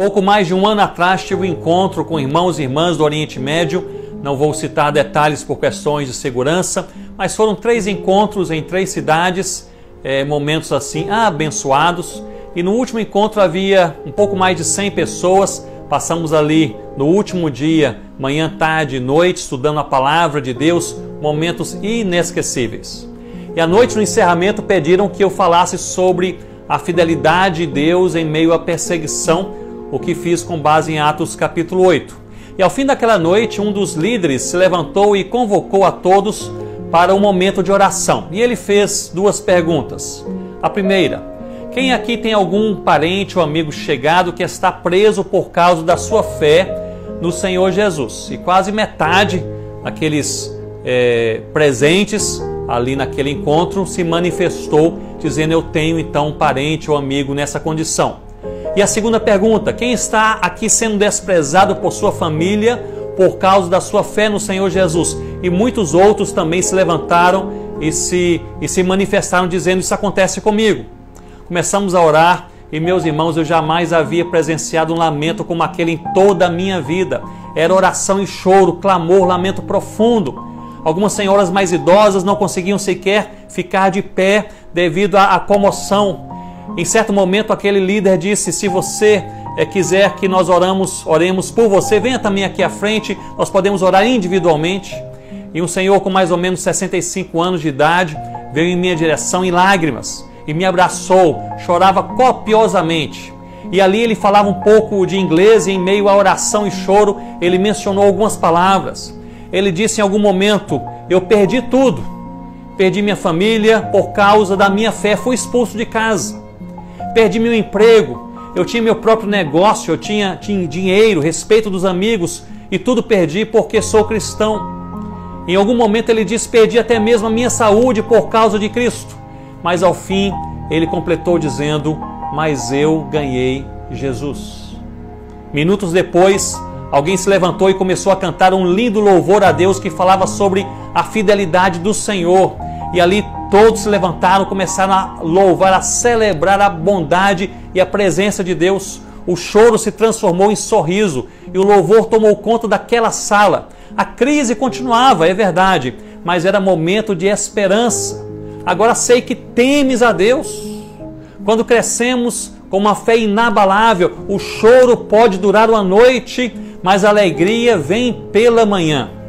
Pouco mais de um ano atrás tive um encontro com irmãos e irmãs do Oriente Médio. Não vou citar detalhes por questões de segurança, mas foram três encontros em três cidades, é, momentos assim abençoados. E no último encontro havia um pouco mais de 100 pessoas. Passamos ali no último dia, manhã, tarde e noite, estudando a palavra de Deus, momentos inesquecíveis. E à noite, no encerramento, pediram que eu falasse sobre a fidelidade de Deus em meio à perseguição o que fiz com base em Atos capítulo 8. E ao fim daquela noite, um dos líderes se levantou e convocou a todos para um momento de oração. E ele fez duas perguntas. A primeira: quem aqui tem algum parente ou amigo chegado que está preso por causa da sua fé no Senhor Jesus? E quase metade daqueles é, presentes ali naquele encontro se manifestou dizendo: Eu tenho então um parente ou amigo nessa condição. E a segunda pergunta: quem está aqui sendo desprezado por sua família por causa da sua fé no Senhor Jesus? E muitos outros também se levantaram e se, e se manifestaram dizendo: Isso acontece comigo. Começamos a orar e, meus irmãos, eu jamais havia presenciado um lamento como aquele em toda a minha vida. Era oração e choro, clamor, lamento profundo. Algumas senhoras mais idosas não conseguiam sequer ficar de pé devido à comoção em certo momento, aquele líder disse: Se você é, quiser que nós oramos, oremos por você, venha também aqui à frente, nós podemos orar individualmente. E um senhor com mais ou menos 65 anos de idade veio em minha direção em lágrimas e me abraçou, chorava copiosamente. E ali ele falava um pouco de inglês e em meio à oração e choro, ele mencionou algumas palavras. Ele disse em algum momento: Eu perdi tudo. Perdi minha família por causa da minha fé, fui expulso de casa perdi meu emprego, eu tinha meu próprio negócio, eu tinha, tinha dinheiro, respeito dos amigos e tudo perdi porque sou cristão. Em algum momento ele disse: perdi até mesmo a minha saúde por causa de Cristo. Mas ao fim ele completou dizendo: Mas eu ganhei Jesus. Minutos depois, alguém se levantou e começou a cantar um lindo louvor a Deus que falava sobre a fidelidade do Senhor. E ali Todos se levantaram, começaram a louvar, a celebrar a bondade e a presença de Deus. O choro se transformou em sorriso e o louvor tomou conta daquela sala. A crise continuava, é verdade, mas era momento de esperança. Agora sei que temes a Deus. Quando crescemos com uma fé inabalável, o choro pode durar uma noite, mas a alegria vem pela manhã.